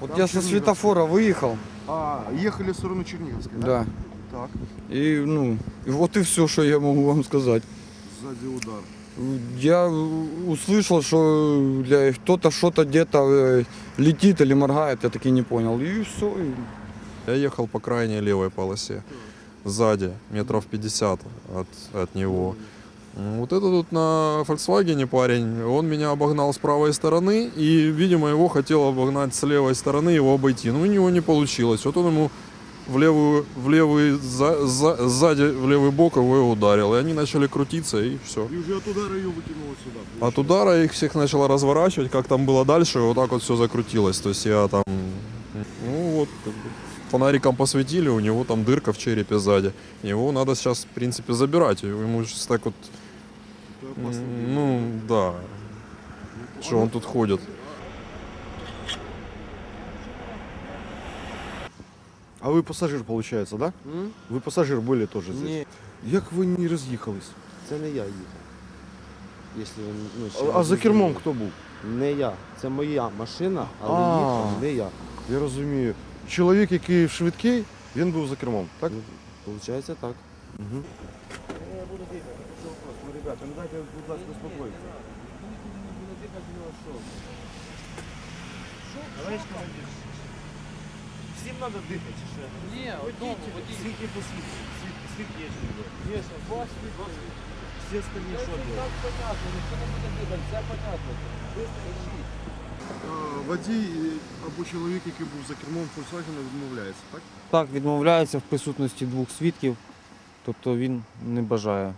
Вот Там я со светофора выехал, А, ехали в сторону Черниговской, да? да. Так, И, ну, и вот и все, что я могу вам сказать. сзади удар. Я услышал, что бля, кто-то что-то где-то э, летит или моргает, я таки не понял. И все. Я ехал по крайней левой полосе, сзади, метров 50 от, от него. Вот этот тут на Volkswagen парень, он меня обогнал с правой стороны, и, видимо, его хотел обогнать с левой стороны, его обойти. Но у него не получилось. Вот он ему в левую, в левый, за- за- сзади, в левый бок его и ударил. И они начали крутиться, и все. И уже от удара ее выкинуло сюда. От удара их всех начало разворачивать, как там было дальше, вот так вот все закрутилось. То есть я там, ну вот, как бы фонариком посветили, у него там дырка в черепе сзади. Его надо сейчас, в принципе, забирать. Ему сейчас так вот, Это опасно. м, ну да, что он тут ходит. А ви пасажир, виходить, да? Ви пасажир були теж здесь? Ні, Як ви не роз'їхались? це не я їхав. Якщо ви, ну, ще А, не а за кермом зрозуміли. хто був? Не я. Це моя машина, але А. їхав не я. Я розумію. чоловік, який швидкий, він був за кермом, так? Получається так. Угу. Я буду дихати, що вопрос. Ребята, ну дайте, будь ласка, успокойтесь. Всім треба дихати, чи що? Ні, водіть. Свідки по свідку. Свідки є чи не Є, вас свідки. Всі остальні що? Так понятно, ніхто понятно. Быстро ищіть. Водій або чоловік, який був за кермом Volkswagen, відмовляється, так? Так, відмовляється в присутності двох свідків, тобто він не бажає